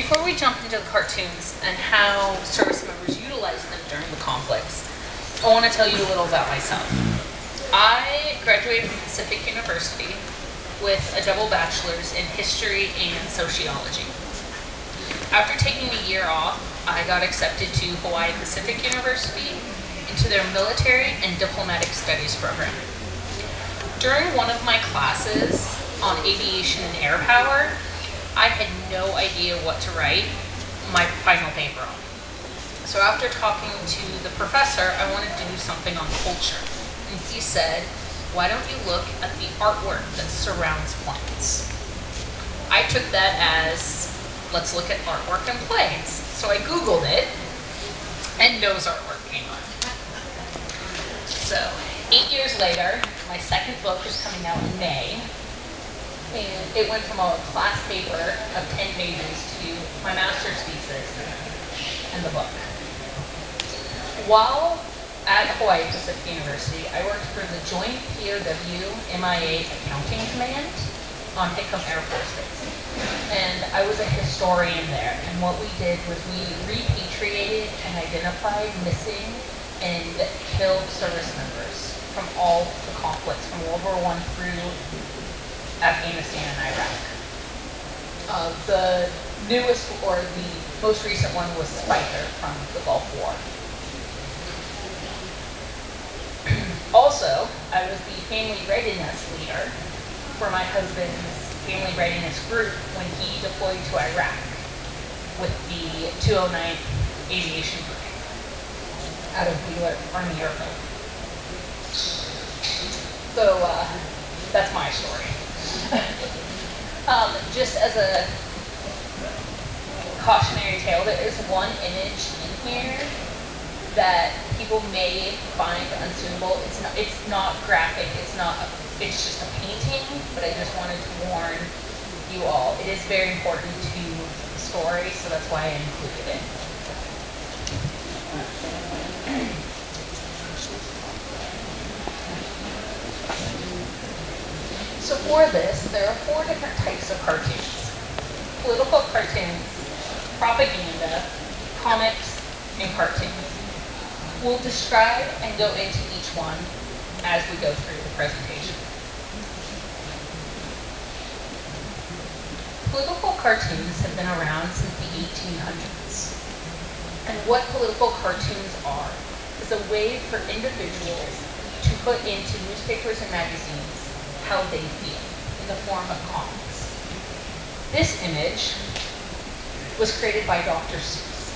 Before we jump into the cartoons and how service members utilized them during the conflicts, I want to tell you a little about myself. I graduated from Pacific University with a double bachelor's in history and sociology. After taking a year off, I got accepted to Hawaii Pacific University into their military and diplomatic studies program. During one of my classes on aviation and air power, I had no idea what to write my final paper on. So after talking to the professor, I wanted to do something on culture. And he said, why don't you look at the artwork that surrounds planes? I took that as, let's look at artwork in planes. So I Googled it, and nose artwork came up. So, eight years later, my second book is coming out in May, and it went from a class paper of 10 pages to my master's thesis and the book. While at Hawaii Pacific University, I worked for the Joint POW MIA Accounting Command on Hickam Air Force Base. And I was a historian there. And what we did was we repatriated and identified missing and killed service members from all the conflicts, from World War I through Afghanistan and Iraq. Uh, the newest or the most recent one was Speicher from the Gulf War. Also, I was the family readiness leader for my husband's family readiness group when he deployed to Iraq with the 209th Aviation Brigade out of Wheeler Army Airfield. So uh, that's my story. um, just as a cautionary tale, there is one image in here that people may find unsuitable. It's not, it's not graphic, it's not, it's just a painting, but I just wanted to warn you all. It is very important to the story, so that's why I included it. for this, there are four different types of cartoons. Political cartoons, propaganda, comics, and cartoons. We'll describe and go into each one as we go through the presentation. Political cartoons have been around since the 1800s. And what political cartoons are is a way for individuals to put into newspapers and magazines how they feel in the form of comics. This image was created by Dr. Seuss.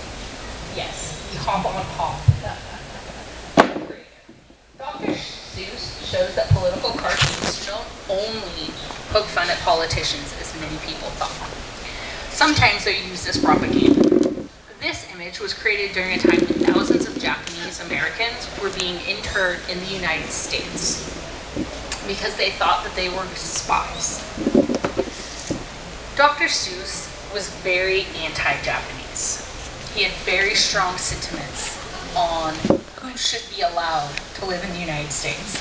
Yes, hop on pop. Dr. Seuss shows that political cartoons don't only poke fun at politicians as many people thought. Sometimes they're used as propaganda. This image was created during a time when thousands of Japanese Americans were being interned in the United States because they thought that they were spies. Dr. Seuss was very anti-Japanese. He had very strong sentiments on who should be allowed to live in the United States.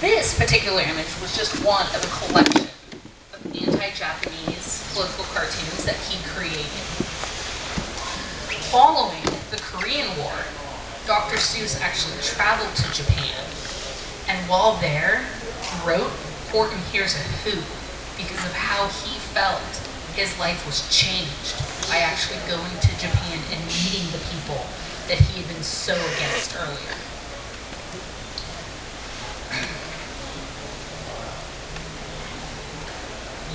This particular image was just one of a collection of anti-Japanese political cartoons that he created. Following the Korean War, Dr. Seuss actually traveled to Japan and while there wrote Horton Hears a Who because of how he felt his life was changed by actually going to Japan and meeting the people that he had been so against earlier.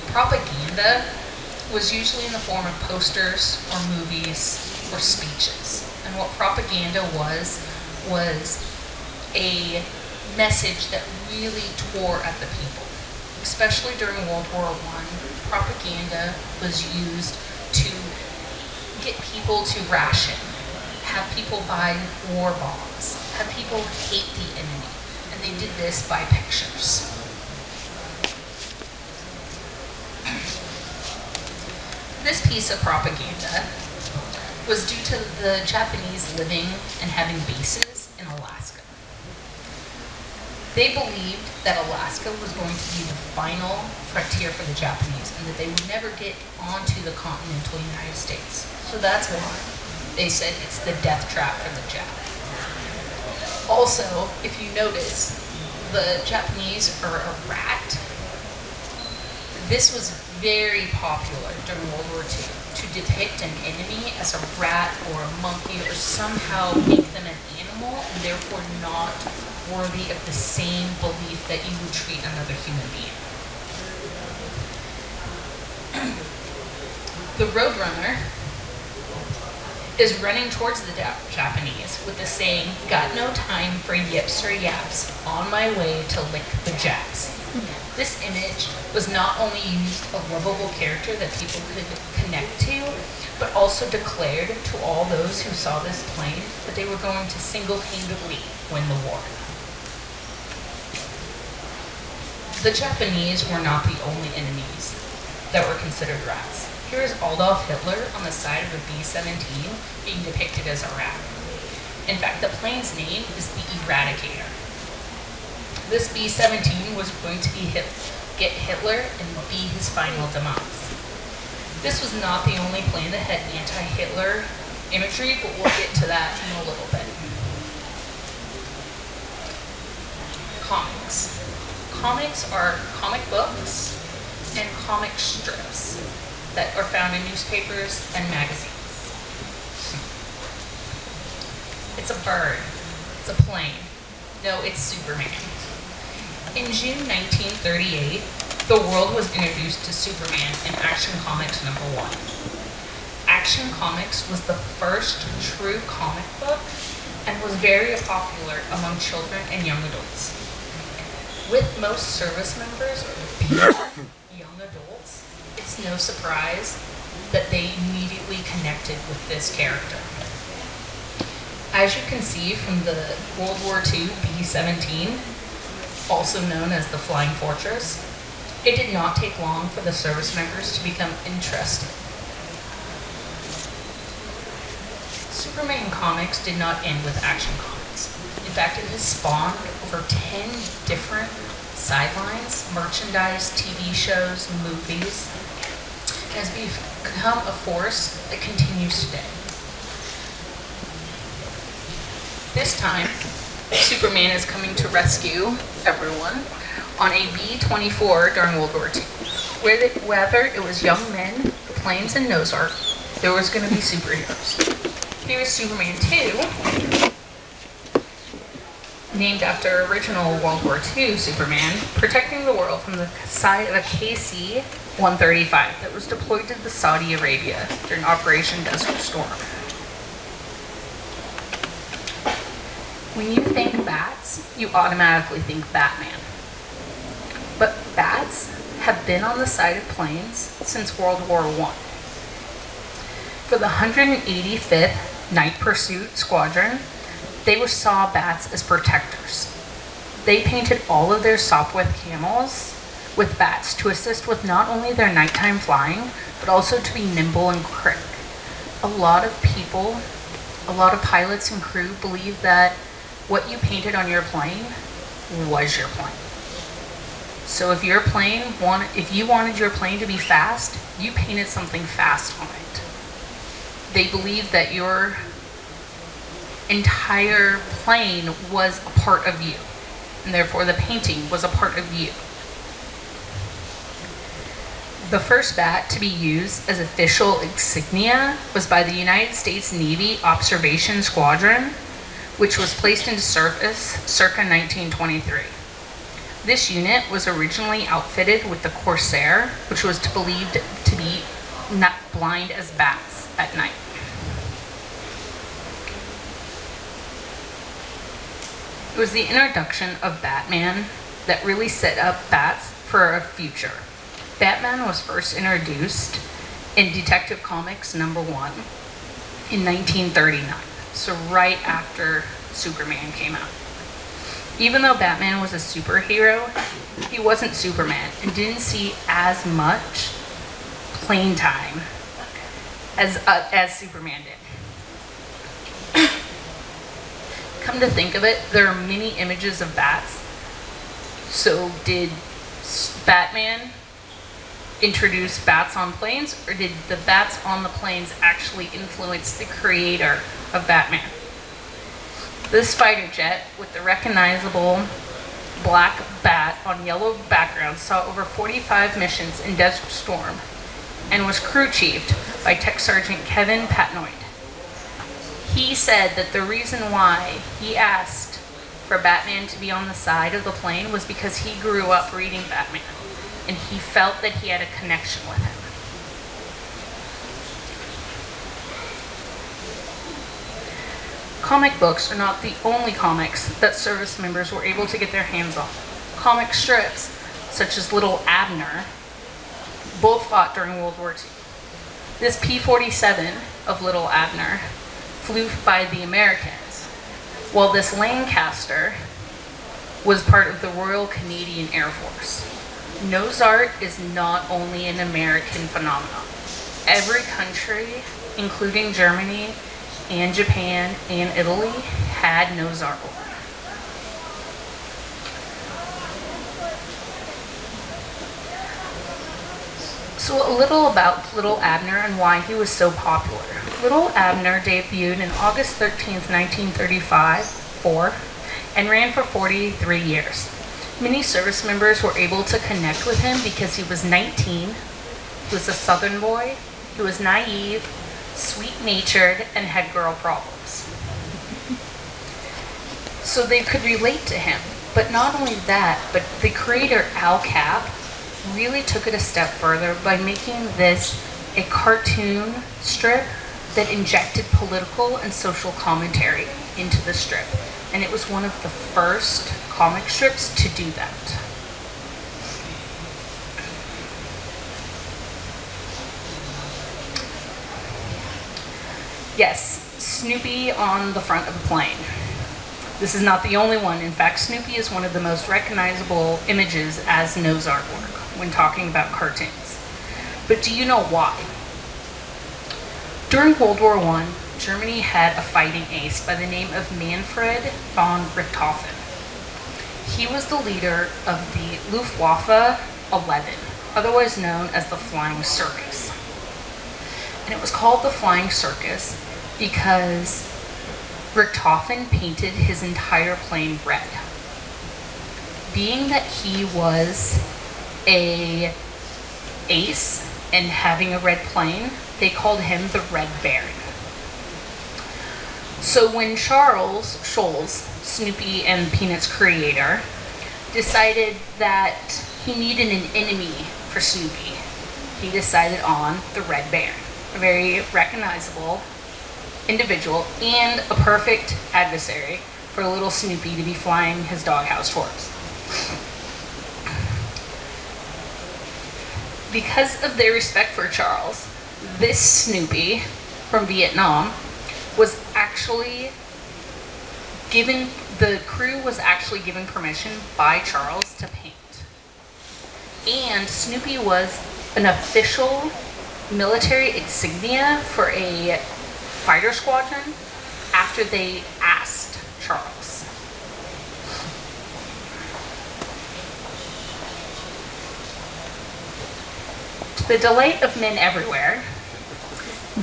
Propaganda was usually in the form of posters or movies or speeches. And what propaganda was, was a message that really tore at the people. Especially during World War I, propaganda was used to get people to ration have people buy war bonds, have people hate the enemy. And they did this by pictures. This piece of propaganda was due to the Japanese living and having bases. They believed that Alaska was going to be the final frontier for the Japanese and that they would never get onto the continental United States. So that's why they said it's the death trap for the Jap. Also, if you notice, the Japanese are a rat. This was very popular during World War II to depict an enemy as a rat or a monkey or somehow make them an animal and therefore not worthy of the same belief that you would treat another human being. the Roadrunner is running towards the Japanese with the saying, got no time for yips or yaps, on my way to lick the Japs. This image was not only used a lovable character that people could connect to, but also declared to all those who saw this plane that they were going to single-handedly win the war. The Japanese were not the only enemies that were considered rats. Here is Adolf Hitler on the side of a B-17 being depicted as a rat. In fact, the plane's name is the Eradicator. This B-17 was going to be hit, get Hitler and be his final demise. This was not the only plane that had anti-Hitler imagery, but we'll get to that in a little bit. Comics. Comics are comic books and comic strips that are found in newspapers and magazines. It's a bird. It's a plane. No, it's Superman. In June 1938, the world was introduced to Superman in Action Comics number one. Action Comics was the first true comic book and was very popular among children and young adults. With most service members or young adults, it's no surprise that they immediately connected with this character. As you can see from the World War II B-17, also known as the Flying Fortress, it did not take long for the service members to become interested. Superman comics did not end with Action Comics. In fact, it has spawned over 10 different sidelines, merchandise, TV shows, movies, has become a force that continues today. This time, Superman is coming to rescue everyone on a B-24 during World War II. Whether it was young men, planes, and nose art, there was going to be superheroes. Here's Superman 2, named after original World War II Superman, protecting the world from the side of a KC-135 that was deployed to the Saudi Arabia during Operation Desert Storm. When you think bats, you automatically think Batman. But bats have been on the side of planes since World War I. For the 185th Night Pursuit Squadron, they saw bats as protectors. They painted all of their Sopwith camels with bats to assist with not only their nighttime flying, but also to be nimble and quick. A lot of people, a lot of pilots and crew believe that what you painted on your plane was your plane. So if your plane wanted, if you wanted your plane to be fast, you painted something fast on it. They believed that your entire plane was a part of you, and therefore the painting was a part of you. The first bat to be used as official insignia was by the United States Navy Observation Squadron, which was placed into service circa 1923. This unit was originally outfitted with the Corsair, which was believed to be not blind as bats at night. It was the introduction of Batman that really set up bats for a future. Batman was first introduced in Detective Comics number one in 1939, so right after Superman came out. Even though Batman was a superhero, he wasn't Superman and didn't see as much plane time as, uh, as Superman did. Come to think of it, there are many images of bats So did Batman introduce bats on planes, or did the bats on the planes actually influence the creator of Batman? This fighter jet, with the recognizable black bat on yellow background, saw over 45 missions in Desert Storm and was crew chiefed by Tech Sergeant Kevin Patnoid. He said that the reason why he asked for Batman to be on the side of the plane was because he grew up reading Batman and he felt that he had a connection with him. Comic books are not the only comics that service members were able to get their hands on. Comic strips, such as Little Abner, both fought during World War II. This P 47 of Little Abner flew by the Americans, while this Lancaster was part of the Royal Canadian Air Force. Nose art is not only an American phenomenon. Every country, including Germany and Japan and Italy, had nose art. So a little about Little Abner and why he was so popular. Little Abner debuted in August 13, 1935, 4, and ran for 43 years. Many service members were able to connect with him because he was 19, he was a southern boy, he was naive, sweet-natured, and had girl problems. So they could relate to him. But not only that, but the creator Al Capp really took it a step further by making this a cartoon strip that injected political and social commentary into the strip. And it was one of the first comic strips to do that. Yes, Snoopy on the front of a plane. This is not the only one. In fact, Snoopy is one of the most recognizable images as nose artwork when talking about cartoons. But do you know why? During World War I, Germany had a fighting ace by the name of Manfred von Richthofen. He was the leader of the Luftwaffe 11, otherwise known as the Flying Circus. And it was called the Flying Circus because Richthofen painted his entire plane red. Being that he was a ace and having a red plane, they called him the Red Baron. So when Charles Schulz, Snoopy and Peanuts creator, decided that he needed an enemy for Snoopy, he decided on the Red Baron, a very recognizable individual and a perfect adversary for little Snoopy to be flying his doghouse towards. Because of their respect for Charles, this Snoopy from Vietnam was actually given, the crew was actually given permission by Charles to paint. And Snoopy was an official military insignia for a fighter squadron after they asked Charles. To the delight of men everywhere,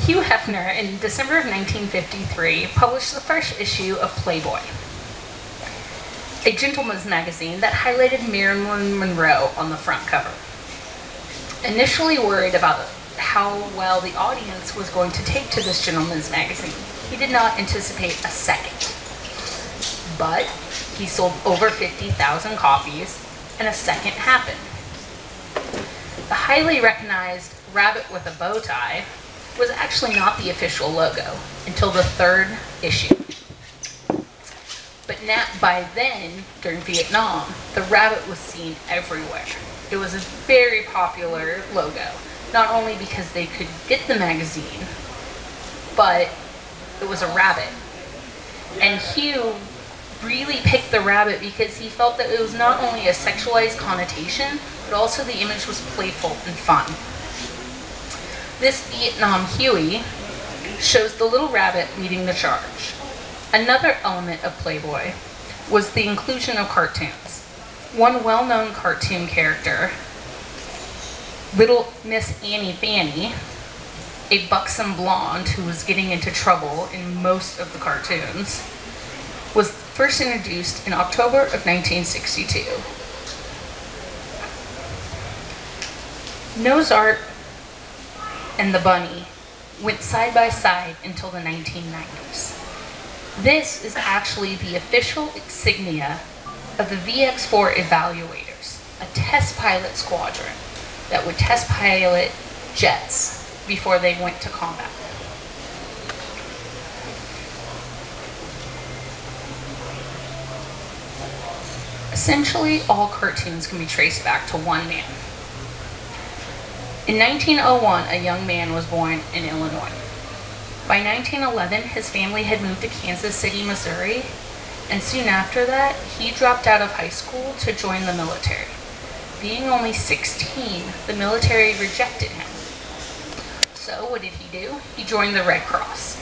Hugh Hefner, in December of 1953, published the first issue of Playboy, a gentleman's magazine that highlighted Marilyn Monroe on the front cover. Initially worried about how well the audience was going to take to this gentleman's magazine, he did not anticipate a second. But he sold over 50,000 copies, and a second happened. Highly recognized rabbit with a bow tie was actually not the official logo until the third issue. But now, by then, during Vietnam, the rabbit was seen everywhere. It was a very popular logo, not only because they could get the magazine, but it was a rabbit. And Hugh really picked the rabbit because he felt that it was not only a sexualized connotation, but also the image was playful and fun. This Vietnam Huey shows the little rabbit leading the charge. Another element of Playboy was the inclusion of cartoons. One well-known cartoon character, Little Miss Annie Fanny, a buxom blonde who was getting into trouble in most of the cartoons, was first introduced in October of 1962. Nose Art and the Bunny went side by side until the 1990s. This is actually the official insignia of the VX4 evaluators, a test pilot squadron that would test pilot jets before they went to combat. Essentially, all cartoons can be traced back to one man. In 1901, a young man was born in Illinois. By 1911, his family had moved to Kansas City, Missouri, and soon after that, he dropped out of high school to join the military. Being only 16, the military rejected him. So, what did he do? He joined the Red Cross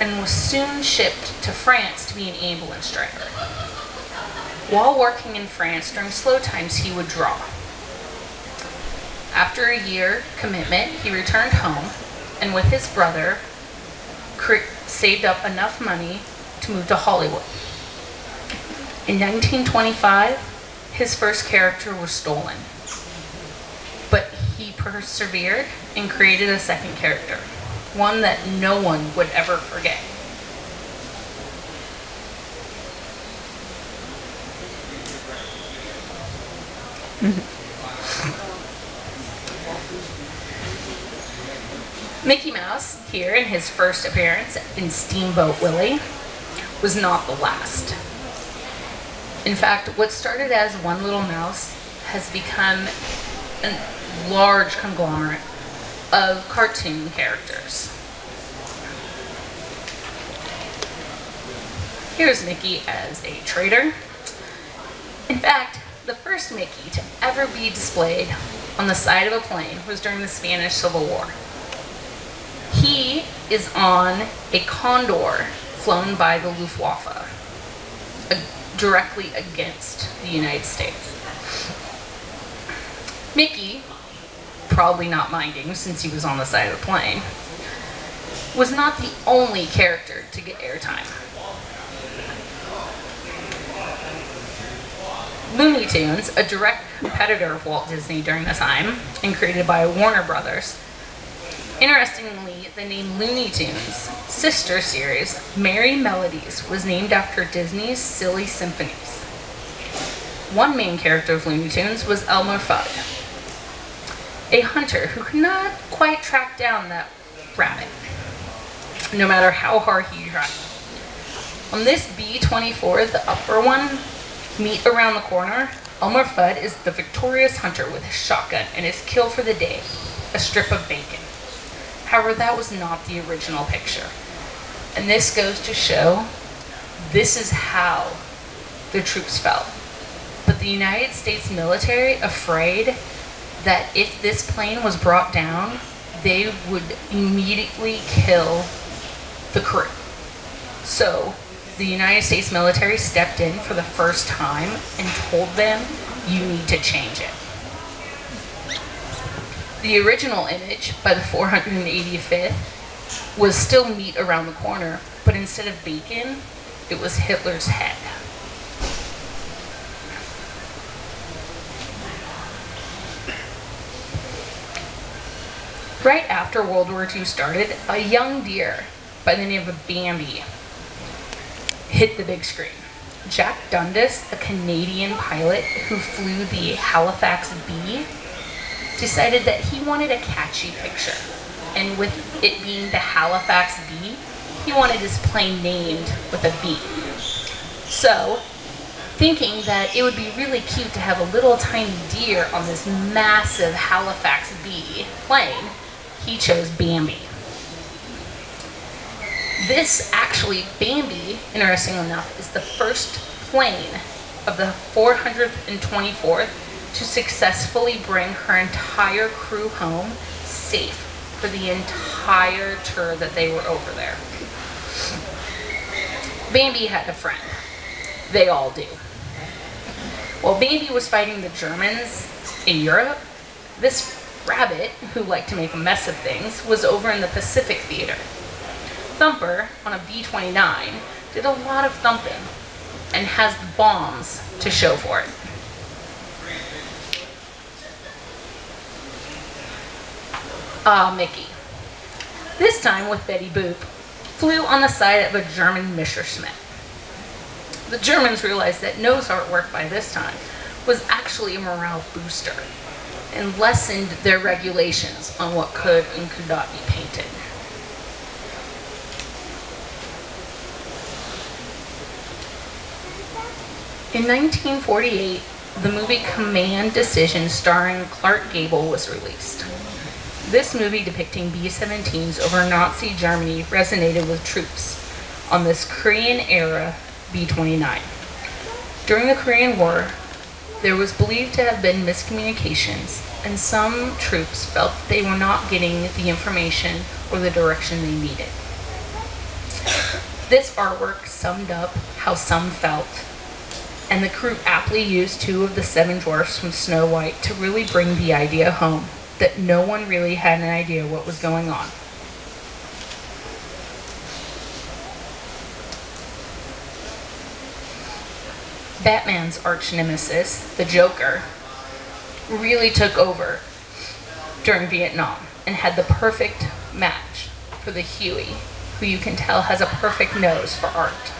and was soon shipped to France to be an ambulance driver. While working in France during slow times, he would draw. After a year commitment, he returned home and with his brother saved up enough money to move to Hollywood. In 1925, his first character was stolen. But he persevered and created a second character, one that no one would ever forget. Mickey Mouse, here in his first appearance in Steamboat Willie, was not the last. In fact, what started as one little mouse has become a large conglomerate of cartoon characters. Here's Mickey as a trader. In fact, the first Mickey to ever be displayed on the side of a plane was during the Spanish Civil War. He is on a Condor flown by the Luftwaffe directly against the United States. Mickey, probably not minding since he was on the side of the plane, was not the only character to get airtime. Looney Tunes, a direct competitor of Walt Disney during the time, and created by Warner Brothers, Interestingly, the name Looney Tunes sister series, Merrie Melodies, was named after Disney's Silly Symphonies. One main character of Looney Tunes was Elmer Fudd, a hunter who could not quite track down that rabbit, no matter how hard he tried. On this B-24, the upper one, meat around the corner, Elmer Fudd is the victorious hunter with his shotgun and his kill for the day, a strip of bacon. However, that was not the original picture. And this goes to show this is how the troops felt. But the United States military, afraid that if this plane was brought down, they would immediately kill the crew. So the United States military stepped in for the first time and told them, you need to change it. The original image by the 485th was still meat around the corner, but instead of bacon, it was Hitler's head. Right after World War II started, a young deer by the name of Bambi hit the big screen. Jack Dundas, a Canadian pilot who flew the Halifax B, decided that he wanted a catchy picture. And with it being the Halifax B, he wanted his plane named with a B. So, thinking that it would be really cute to have a little tiny deer on this massive Halifax B plane, he chose Bambi. This actually, Bambi, interesting enough, is the first plane of the 424th to successfully bring her entire crew home safe for the entire tour that they were over there. Bambi had a friend. They all do. While Bambi was fighting the Germans in Europe, this rabbit, who liked to make a mess of things, was over in the Pacific Theater. Thumper, on a B 29, did a lot of thumping and has the bombs to show for it. Ah, Mickey. This time with Betty Boop, flew on the side of a German Messerschmitt. The Germans realized that nose artwork by this time was actually a morale booster and lessened their regulations on what could and could not be painted. In 1948, the movie Command Decision starring Clark Gable was released. This movie depicting B-17s over Nazi Germany resonated with troops on this Korean-era B-29. During the Korean War, there was believed to have been miscommunications, and some troops felt they were not getting the information or the direction they needed. This artwork summed up how some felt, and the crew aptly used two of the seven dwarfs from Snow White to really bring the idea home that no one really had an idea what was going on. Batman's arch nemesis, the Joker, really took over during Vietnam and had the perfect match for the Huey, who you can tell has a perfect nose for art.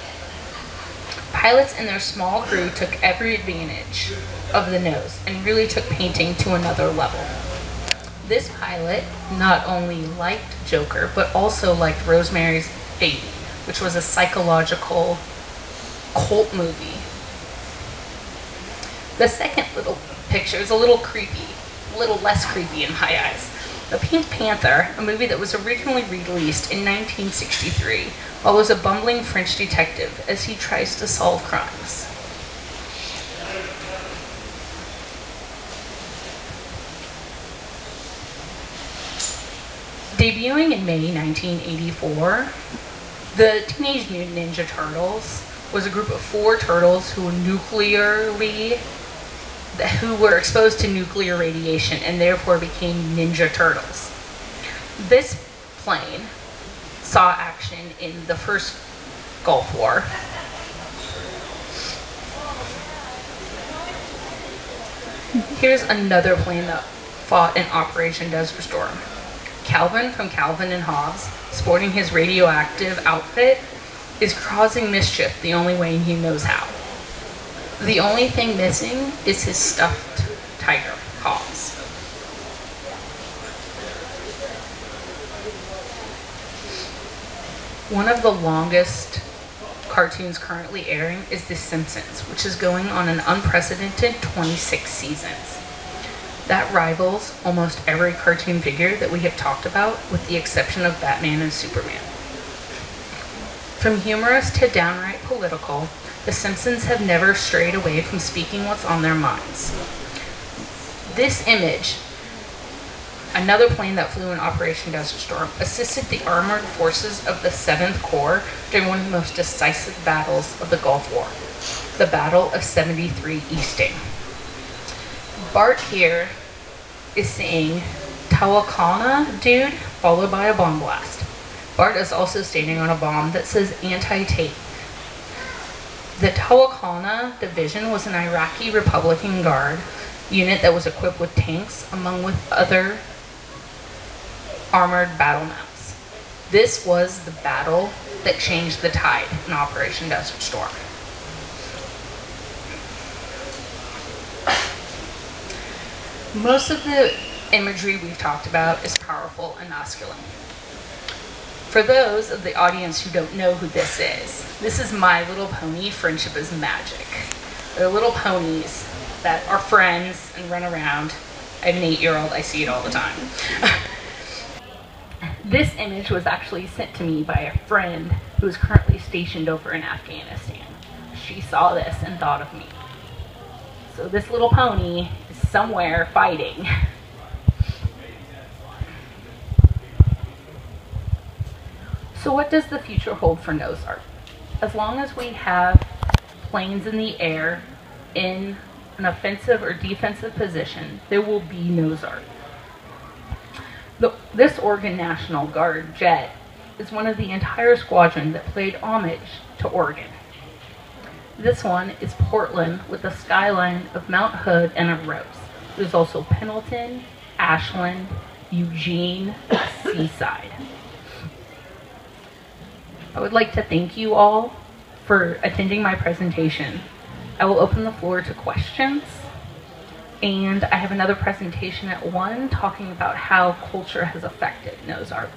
Pilots and their small crew took every advantage of the nose and really took painting to another level. This pilot not only liked Joker, but also liked Rosemary's Baby, which was a psychological cult movie. The second little picture is a little creepy, a little less creepy in my eyes. The Pink Panther, a movie that was originally released in 1963, follows a bumbling French detective as he tries to solve crimes. Debuting in May 1984, the Teenage Mutant Ninja Turtles was a group of four turtles who were nuclearly who were exposed to nuclear radiation and therefore became Ninja Turtles. This plane saw action in the first Gulf War. Here's another plane that fought in Operation Desert Storm. Calvin from Calvin and Hobbes, sporting his radioactive outfit, is causing mischief the only way he knows how. The only thing missing is his stuffed tiger One of the longest cartoons currently airing is The Simpsons, which is going on an unprecedented 26 seasons. That rivals almost every cartoon figure that we have talked about, with the exception of Batman and Superman. From humorous to downright political, The Simpsons have never strayed away from speaking what's on their minds. This image, another plane that flew in Operation Desert Storm, assisted the armored forces of the 7th Corps during one of the most decisive battles of the Gulf War, the Battle of 73 Easting. Bart here is saying Tawakalna dude, followed by a bomb blast. Bart is also standing on a bomb that says anti-tape. The Tawakalna division was an Iraqi Republican Guard unit that was equipped with tanks, among with other armored battle maps. This was the battle that changed the tide in Operation Desert Storm. Most of the imagery we've talked about is powerful and masculine. For those of the audience who don't know who this is, this is My Little Pony, Friendship is Magic. They're little ponies that are friends and run around. I have an eight-year-old, I see it all the time. this image was actually sent to me by a friend who is currently stationed over in Afghanistan. She saw this and thought of me. So this little pony is somewhere fighting. So what does the future hold for nose art? As long as we have planes in the air in an offensive or defensive position, there will be nose art. The, this Oregon National Guard jet is one of the entire squadron that played homage to Oregon. This one is Portland with a skyline of Mount Hood and a rose. There's also Pendleton, Ashland, Eugene, Seaside. I would like to thank you all for attending my presentation. I will open the floor to questions. And I have another presentation at 1 talking about how culture has affected nose art.